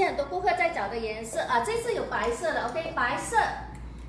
前很多顾客在找的颜色啊，这次有白色的，OK，白色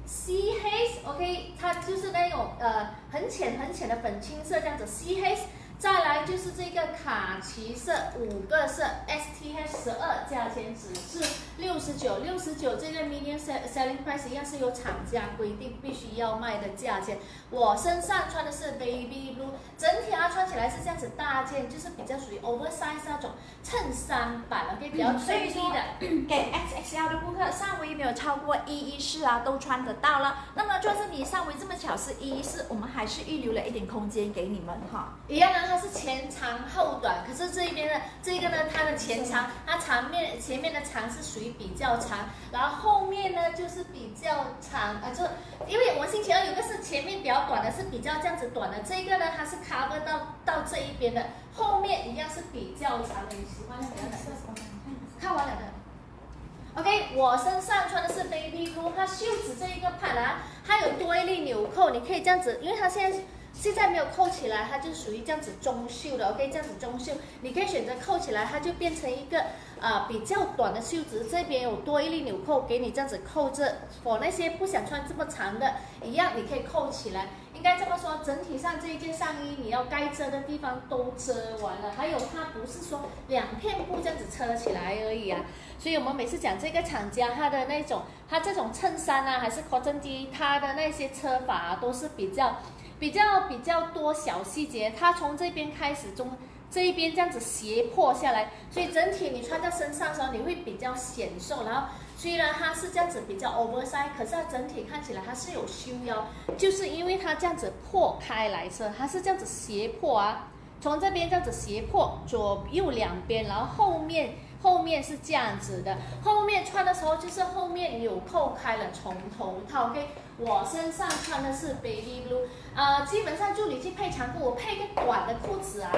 ，C 黑，OK，它就是那种呃很浅很浅的粉青色这样子，C 黑。再来就是这个卡其色五个色，STH 十二，价钱只是六十九，六十九。这个 medium selling price 一样是有厂家规定必须要卖的价钱。我身上穿的是 baby blue，整体它穿起来是这样子大件，就是比较属于 oversize 那种衬衫版了，比较所以说的。给 XXL 的顾客上围没有超过一一四啊，都穿得到了。那么就是你上围这么巧是一一四，我们还是预留了一点空间给你们哈。一样的。它是前长后短，可是这一边的这个呢，它的前长，它长面前面的长是属于比较长，然后后面呢就是比较长啊，就因为我星期二有个是前面比较短的，是比较这样子短的，这一个呢它是 cover 到到这一边的，后面一样是比较长的，你喜欢哪个？看完了的。OK，我身上穿的是 baby blue，它袖子这一个 part 啊，它有多一粒纽扣，你可以这样子，因为它现在。现在没有扣起来，它就属于这样子中袖的，OK，这样子中袖，你可以选择扣起来，它就变成一个啊比较短的袖子，这边有多一粒纽扣给你这样子扣着。我那些不想穿这么长的，一样你可以扣起来。应该这么说，整体上这一件上衣你要该遮的地方都遮完了，还有它不是说两片布这样子车起来而已啊。所以我们每次讲这个厂家它的那种，它这种衬衫啊，还是 cotton 它的那些车法，都是比较。比较比较多小细节，它从这边开始，中这一边这样子斜破下来，所以整体你穿在身上的时候，你会比较显瘦。然后虽然它是这样子比较 oversize，可是它整体看起来它是有修腰，就是因为它这样子破开来的，它是这样子斜破啊，从这边这样子斜破，左右两边，然后后面。后面是这样子的，后面穿的时候就是后面纽扣开了，从头套。OK，我身上穿的是 baby blue，呃，基本上助理去配长裤，我配一个短的裤子啊。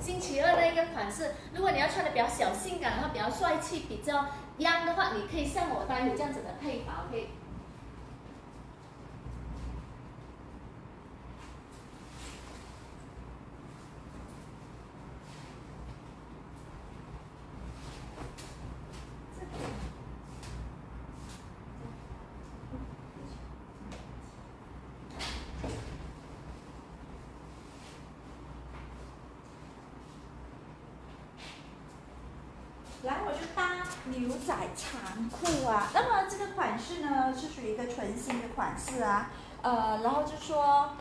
星期二那个款式，如果你要穿的比较小性感，然后比较帅气，比较 young 的话，你可以像我待会这样子的配法，OK。牛仔长裤啊，那么这个款式呢是属于一个纯新的款式啊，呃，然后就说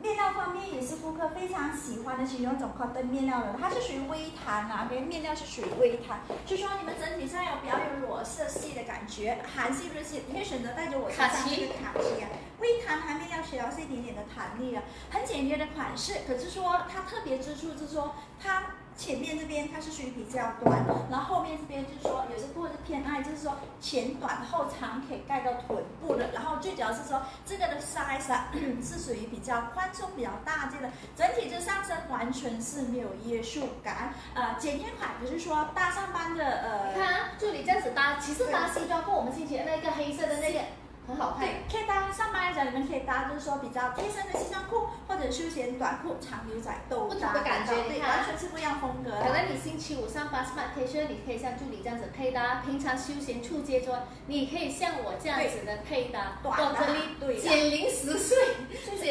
面料方面也是顾客非常喜欢的其中一种 cotton 面料的，它是属于微弹啊，跟面料是属于微弹，就说你们整体上有比较有裸色系的感觉，韩系日系，你可以选择带着我身上这个卡其啊，微弹弹面料需要是一点点的弹力啊，很简约的款式，可是说它特别之处就是说它。前面这边它是属于比较短，然后后面这边就是说有些顾客是偏爱，就是说前短后长可以盖到臀部的。然后最主要是说这个的 size 啊 是属于比较宽松、比较大件的，整体这上身完全是没有约束感。呃，简约款不是说搭上班的呃，看啊，就你这样子搭，其实搭西装裤，我们星期那个黑色的那个。很好看，对，可以搭上班来讲，你们可以搭，就是说比较贴身的西装裤或者休闲短裤、长牛仔都搭的感觉，对，完全是不一样风格。可能你星期五上班 smart casual，你可以像助理这样子配搭；平常休闲处街装，你可以像我这样子的配搭。短的，对，减龄十岁，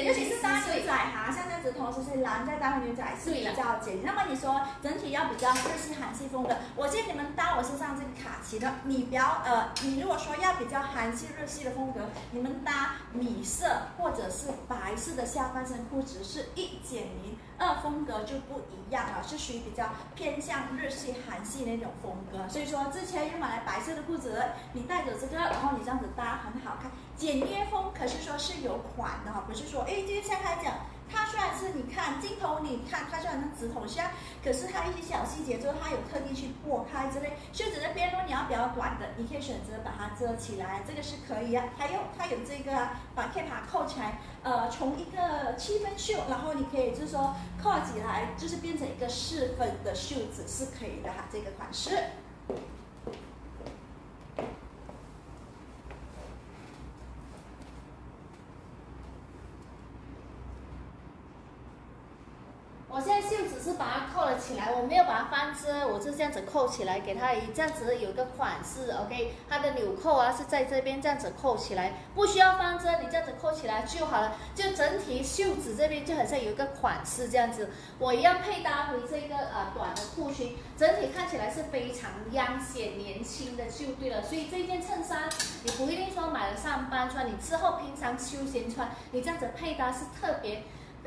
尤其是搭牛仔哈，像这样子同时是蓝再搭牛仔是比较简。那么你说整体要比较日系韩系风格，我建议你们搭我身上这个卡其的，你不要呃，你如果说要比较韩系日系的风。风格，你们搭米色或者是白色的下半身裤子是一减零，二风格就不一样了，是属于比较偏向日系、韩系那种风格。所以说之前又买来白色的裤子，你带着这个，然后你这样子搭很好看，简约风，可是说是有款的哈，不是说哎，就像他讲。它虽然是你看镜头，你看它虽然是直筒下，可是它一些小细节，就是它有特地去拨开之类。袖子的边，如果你要比较短的，你可以选择把它遮起来，这个是可以啊。还有它有这个把可以把它扣起来，呃，从一个七分袖，然后你可以就是说扣起来，就是变成一个四分的袖子是可以的哈，这个款式。我现在袖子是把它扣了起起来，我没有把它翻遮，我就这样子扣起来，给它一这样子有一个款式，OK，它的纽扣啊是在这边这样子扣起来，不需要翻遮，你这样子扣起来就好了，就整体袖子这边就好像有一个款式这样子，我一样配搭回这个呃短的裤裙，整体看起来是非常央显年轻的就对了，所以这件衬衫你不一定说买了上班穿，你之后平常休闲穿，你这样子配搭是特别。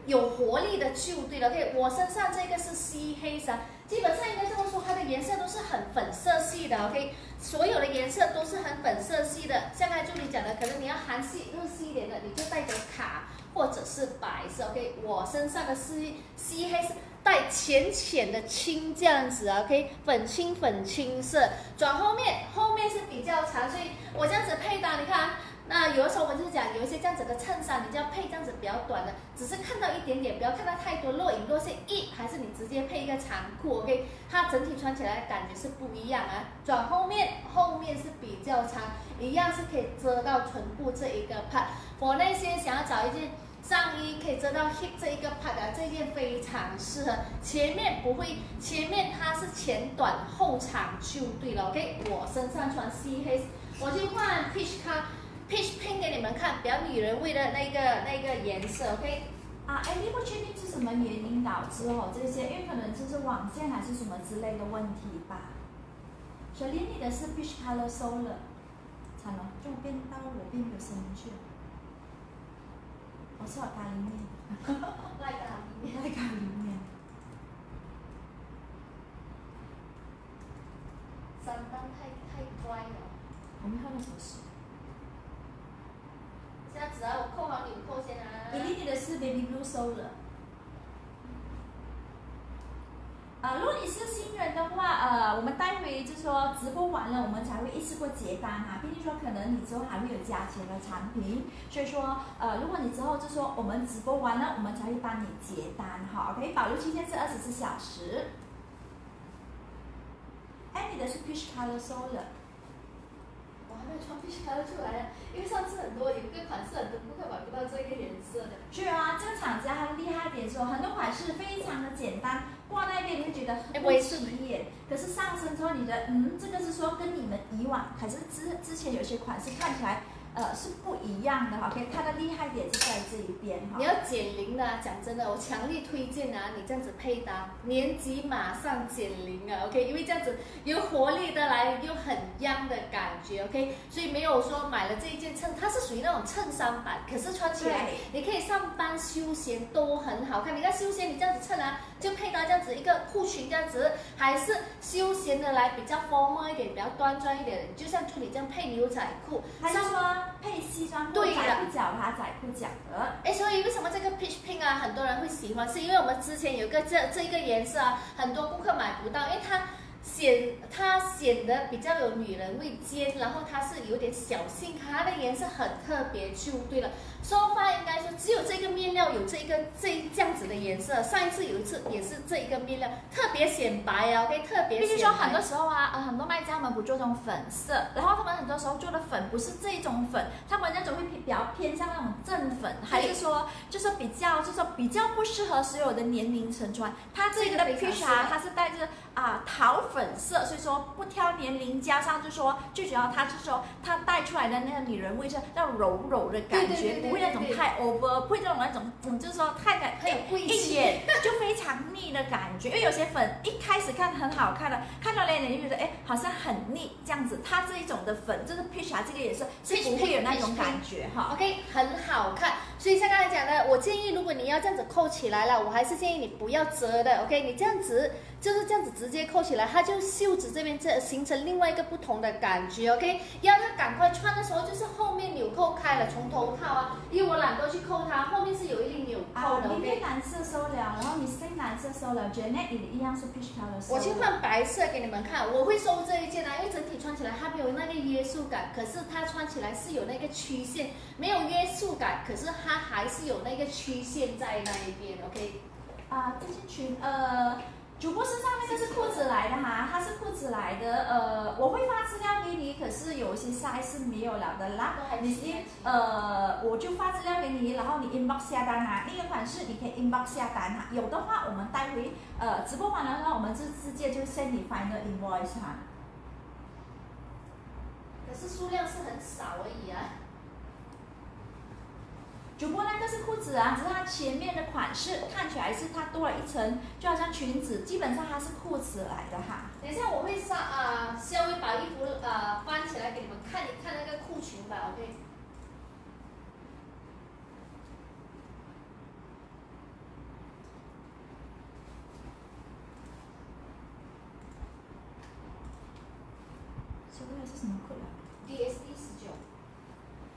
有活力的就对了，OK，我身上这个是漆黑色，基本上应该这么说，它的颜色都是很粉色系的，OK，所有的颜色都是很粉色系的。像刚才助理讲的，可能你要韩系、日系一点的，你就带着卡或者是白色，OK，我身上的是漆黑色，带浅浅的青这样子，OK，粉青粉青色，转后面，后面是比较长，所以我这样子配搭，你看。那有的时候我们就是讲，有一些这样子的衬衫，你就要配这样子比较短的，只是看到一点点，不要看到太多若隐若现。一还是你直接配一个长裤，OK，它整体穿起来感觉是不一样啊。转后面，后面是比较长，一样是可以遮到臀部这一个 part。我那些想要找一件上衣可以遮到 hip 这一个 part 的，这件非常适合。前面不会，前面它是前短后长就对了，OK。我身上穿 C 黑，我去换 peach 卡。Peach Pink 给你们看，比较女人味的那个那个颜色，OK？啊，哎，你不确定是什么原因导致哦这些？因为可能就是网线还是什么之类的问题吧。小林，你的是 Peach Color Solar，惨了，就变到我变有声音去了。我是好咖喱面，赖咖喱面，赖咖喱面。三单太太乖了，我们看到什么事。这样子啊，我扣好纽扣先啊。你你的是 baby blue solar。啊，如果你是新人的话，呃，我们待会就说直播完了，我们才会一次过结单哈。毕竟说可能你之后还会有加钱的产品，所以说呃，如果你之后就说我们直播完了，我们才会帮你结单哈。OK，保留期限是二十四小时。哎，你的是 peach color solar。穿必须看得出来了，因为上次很多有一个款式很多顾客买不到这个颜色的。是啊，这个厂家它厉害点说，很多款式非常的简单，挂那边你会觉得不起眼。可是上身之后，你的嗯，这个是说跟你们以往还是之之前有些款式看起来。呃，是不一样的哈，OK，它的厉害点是在这一边哈。你要减龄的，讲真的，我强力推荐啊，你这样子配搭，年纪马上减龄啊，OK，因为这样子有活力的来，又很 young 的感觉，OK，所以没有说买了这一件衬，它是属于那种衬衫版，可是穿起来你可以上班休闲都很好看。你看休闲，你这样子衬啊，就配搭这样子一个裤裙这样子，还是休闲的来，比较 formal 一点，比较端庄一点，就像助理这样配牛仔裤，还是说？配西装裤窄裤脚，啦窄裤脚的。哎，所以为什么这个 peach pink 啊，很多人会喜欢？是因为我们之前有个这这一个颜色啊，很多顾客买不到，因为它。显它显得比较有女人味尖，然后它是有点小性它的颜色很特别就对了。收发应该说只有这个面料有这一个这这样子的颜色，上一次有一次也是这一个面料特别显白啊，，OK 特别。必须说很多时候啊，呃很多卖家们不做这种粉色，然后他们很多时候做的粉不是这种粉，他们那种会比较偏向那种正粉，还是说就是比较就是说比较不适合所有的年龄层穿。它这个的 p i 它是带着啊桃粉色，所以说不挑年龄，加上就说最主要它是说它带出来的那个女人味是那种柔柔的感觉，不会那种太 over，不会那种那种嗯，就是说太感很一眼就非常腻的感觉。因为有些粉一开始看很好看的，看到脸你就觉得哎好像很腻这样子。它这一种的粉，就是 peach 这个颜色是不会有那种感觉哈。OK，很好看。所以像刚才讲的，我建议如果你要这样子扣起来了，我还是建议你不要折的。OK，你这样子。就是这样子直接扣起来，它就袖子这边这形成另外一个不同的感觉，OK？要它赶快穿的时候，就是后面纽扣开了，从头套啊，因为我懒得去扣它，后面是有一粒纽扣的。啊，你蓝色收了，然后你深蓝色收了，觉得那里一样是 peach color 我去换白色给你们看，我会收这一件啊，因为整体穿起来它没有那个约束感，可是它穿起来是有那个曲线，没有约束感，可是它还是有那个曲线在那一边，OK？啊，这件裙，呃。主播身上那个是裤子来的哈，它是裤子来的。呃，我会发资料给你，可是有一些 size 没有了的啦。你先呃，我就发资料给你，然后你 inbox 下单哈。那个款式你可以 inbox 下单哈。有的话，我们带回呃直播完了的话，我们就直接就 send 你 final invoice 哈。可是数量是很少而已啊。主播那个是裤子啊，只是它前面的款式看起来是它多了一层，就好像裙子，基本上它是裤子来的哈。等一下我会稍啊稍微把衣服呃翻起来给你们看一看那个裤裙吧，OK。这个是什么裤啊？DSD 十九。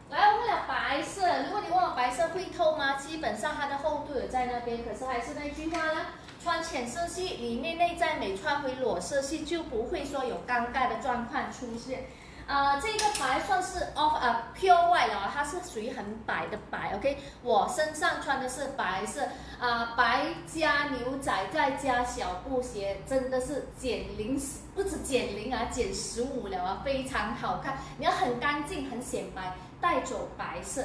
来，我问了白色。如果你问我白色会透吗？基本上它的厚度有在那边，可是还是那句话啦，穿浅色系，里面内在美，穿回裸色系就不会说有尴尬的状况出现。啊，这个白算是 off 啊 pure white 哦，它是属于很白的白，OK。我身上穿的是白色啊，白加牛仔再加小布鞋，真的是减零不止减零啊，减十五了啊，非常好看。你要很干净，很显白。带走白色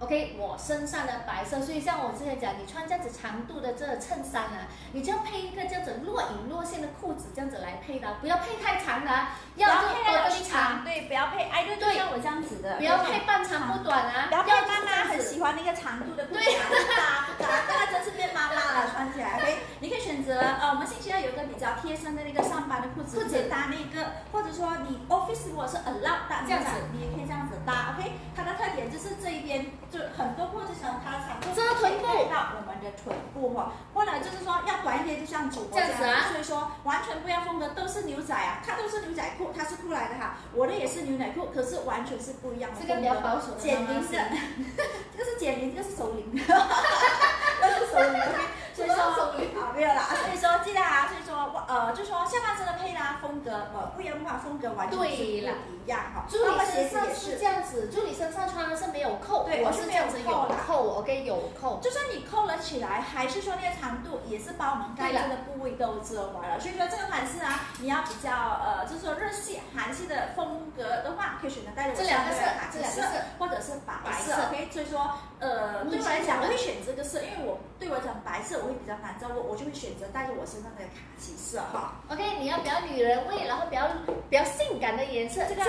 ，OK，我身上的白色，所以像我之前讲，你穿这样子长度的这个衬衫啊，你就要配一个这样子若隐若现的裤子，这样子来配的，不要配太长的，要配那么长，对，不要配，哎，对对，像我这样子的，不要配半长不短啊，不要配妈妈很喜欢那个长度的裤子，对，搭搭，那个真是变妈妈了，穿起来 择，呃，我们星期二有一个比较贴身的那个上班的裤子，裤子。搭那个，或者说你 office 如果是 allow 搭这样子，你也可以这样子搭，OK。它的特点就是这一边就很多裤子从它的长度遮臀部。到我们的臀部哈，或者就是说要短一点，就像主播这样子啊，所以说完全不一样风格，都是牛仔啊，它都是牛仔裤，它是裤来的哈，我的也是牛仔裤，可是完全是不一样的风格。这个比较保守的，减龄的，这个是减龄，这个是熟龄，这是熟龄，所以说啊没有啦，所以说记得啊，所以说呃就说下半身的配搭风格呃不一样的话，风格完全是不一样哈。助理身上是这样子，助理身上穿的是没有扣，对，我是这样子有扣，OK 有扣，就算你扣了起来，还是说那个长度也是把我们该遮的部位都遮完了。所以说这个款式啊，你要比较呃就是说日系、韩系的风格的话，可以选择带着这两个色，这两个色，或者是白色，OK。所以说呃对我来讲，我会选这个色，因为我对我讲白色我会比较难照顾，我就会选择带着我身上的卡其色哈。OK，你要比较女人味，然后比较比较性感的颜色，这个是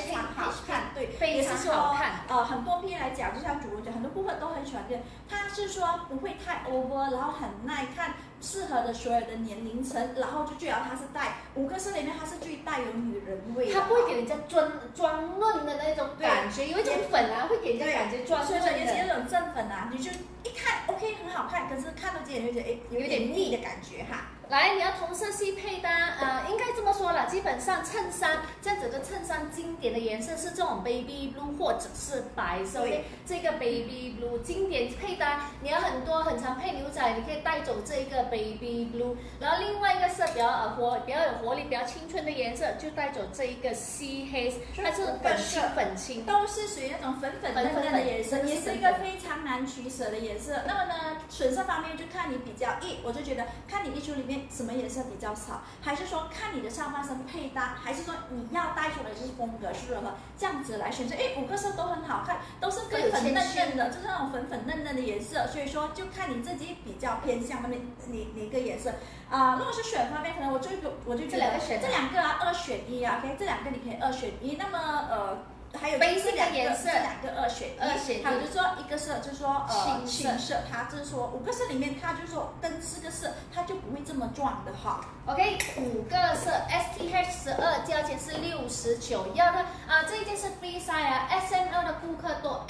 非常好看，对，非常好看。呃，很多 P 来讲，就像主播讲，很多顾客都很喜欢这它是说不会太 over，然后很耐看。适合的所有的年龄层，然后就最好它是带五个色里面，它是最带有女人味的。它不会给人家装装嫩的那种感觉，有一种粉啊，会给人家感觉装嫩的。尤其那种正粉啊，你就一看 OK 很好看，可是看到这点就觉得哎有点腻的感觉哈。来，你要同色系配搭，呃，应该这么说了，基本上衬衫这样子的衬衫经典的颜色是这种 baby blue 或者是白色。对。这个 baby blue 经典配搭，你要很多很常配牛仔，你可以带走这个 baby blue。然后另外一个色比较呃活，比较有活力、比较青春的颜色，就带走这一个 sea haze，它是粉青粉青，都是属于那种粉粉嫩嫩的颜色，也是一个非常难取舍的颜色。那么呢，纯色方面就看你比较易，我就觉得看你衣橱里面。什么颜色比较少？还是说看你的上半身配搭？还是说你要带出来就是风格是如何？这样子来选择？哎，五个色都很好看，都是粉粉嫩嫩的，就是那种粉粉嫩嫩的颜色。所以说就看你自己比较偏向那边哪哪个颜色啊？如果是选方面，可能我就我就觉得这两个啊，二选一啊，OK，这两个你可以二选一。那么呃。还有这两个，这两个二选一，还有就是说一个色，就是说呃青色，它就是说五个色里面，它就是说跟四个色，它就不会这么撞的哈。OK，五个色，STH 十二，价钱是六十九，要的啊，这一件是 free size 啊，S M L 的顾客多，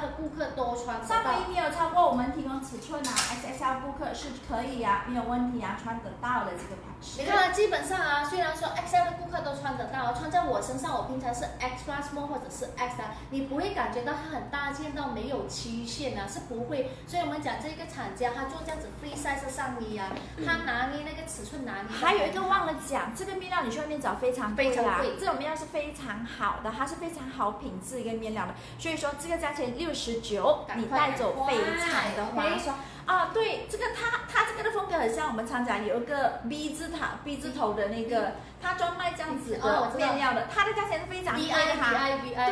的顾客都穿得到。上衣没有超过我们提供尺寸啊，XL 顾客是可以啊，没有问题啊，穿得到的这个款式。你看，基本上啊，虽然说 XL 的顾客都穿得到，穿。在我身上，我平常是 extra small 或者是 X 啊，你不会感觉到它很大件到没有曲线啊，是不会。所以我们讲这个厂家，他做这样子 free size 上衣啊，他拿捏那个尺寸拿捏。还有一个忘了讲，这个面料你去外面找非常非常贵，这种面料是非常好的，它是非常好品质一个面料的，所以说这个价钱六十九，你带走非常的划算。啊，对，这个它它这个的风格很像我们厂家有一个 B 字塔 B 字头的那个，它专卖这样子的面料的，它的价钱是非常低的哈。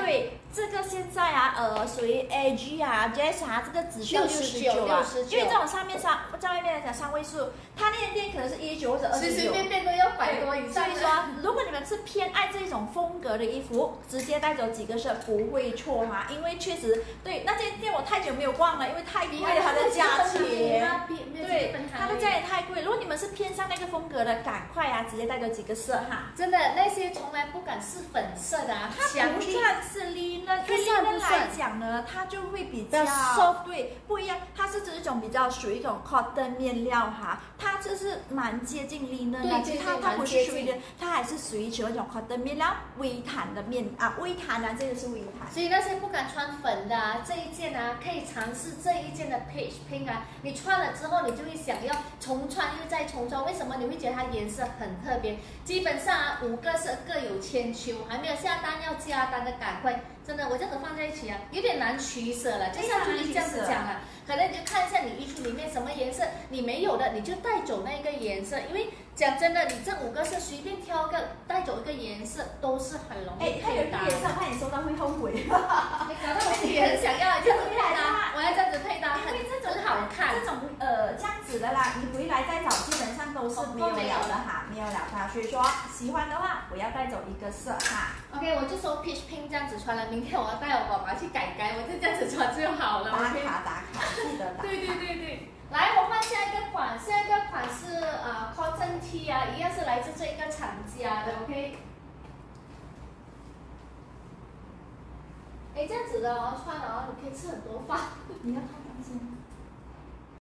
对，这个现在啊，呃，属于 A G 啊 j e s s 啊，这个只需要六十九啊，因为这种上面上在外面来讲三位数，它那些店可能是一九或者二十九，随随便便都要百多以上。所以说，如果你们是偏爱这种风格的衣服，直接带走几个是不会错哈，因为确实对那间店我太久没有逛了，因为太贵了它的价钱。对，它的价也太贵。如果你们是偏向那个风格的，赶快啊，直接带走几个色哈。真的，那些从来不敢试粉色的啊。它不算是 linen，对 linen 来讲呢，它就会比较 soft，对，不一样。它是这种比较属于一种 cotton 面料哈，它就是蛮接近 linen 的，它它不是属于，它还是属于一种 cotton 面料，微弹的面啊，微弹啊，这个是微弹。所以那些不敢穿粉的啊，这一件啊，可以尝试这一件的 peach pink 啊。你穿了之后，你就会想要重穿又再重穿。为什么你会觉得它颜色很特别？基本上啊，五个色各有千秋，还没有下单要加单的赶快！真的，我这样子放在一起啊，有点难取舍了。就像朱莉这样子讲啊，可能你就看一下你衣橱里面什么颜色你没有的，你就带走那个颜色。因为讲真的，你这五个色随便挑个带走一个颜色都是很容易配搭。哎，颜色怕你收到会后悔。你搞得我自己很想要 这样子配搭，我要这样子配搭，很很好看。这种呃这样子的啦，你回来再找，基本上都是没有了的哈，没有了它。所以说喜欢的话，我要带走一个色哈。OK，我就说 peach pink 这样子穿了。明天我要带我宝宝去改改，我就这样子穿就好了。打卡打卡，记得打。对对对对，来，我换下一个款，下一个款是啊 cotton T 啊，一样是来自这一个厂家的，OK。哎，这样子的哦，穿了哦，你可以吃很多饭。你要看看先。